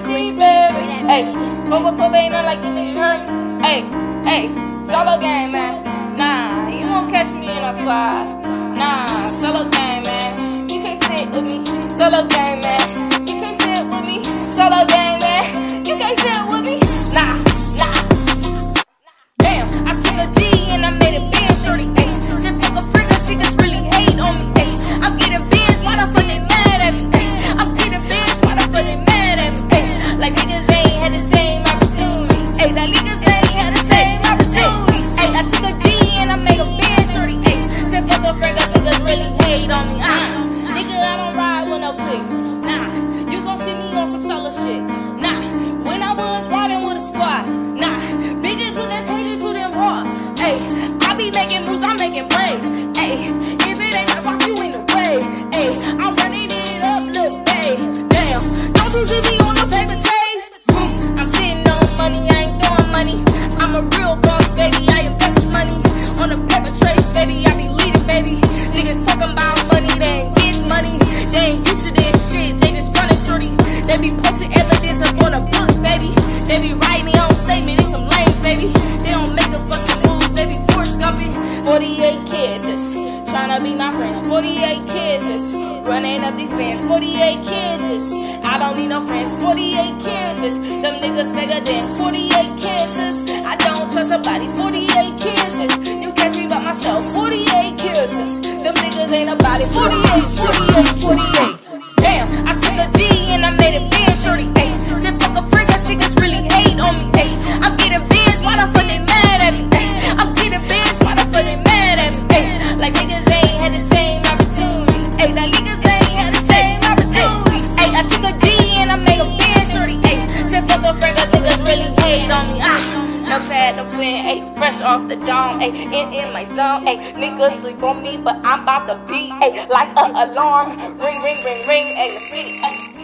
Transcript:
see, baby. Hey, four for four ain't nothing like you niggas heard me. Hey, hey, solo game, man. Nah, you won't catch me in a squad. Nah, solo game, man. You can't sit with me. Solo game, man. You can't sit with me. Solo game, solo shit. Nah, when I was riding with a squad. Nah, bitches was just hating to them hard. Hey, I be making moves, 48 kids trying to be my friends. 48 kids running up these bands. 48 kids I don't need no friends. 48 kids them niggas bigger than 48 kids I don't trust somebody. 48 kids you catch me by myself. 48 kids them niggas ain't nobody. it. 48, 48, 48. 38. Since fuck a friend, niggas really hate on me. Ah. I've had a win, ayy, fresh off the dome, ayy, in, in my zone, ayy, niggas sleep on me, but I'm about to be, ayy, like a alarm, ring, ring, ring, ring, ayy, speed, ayy,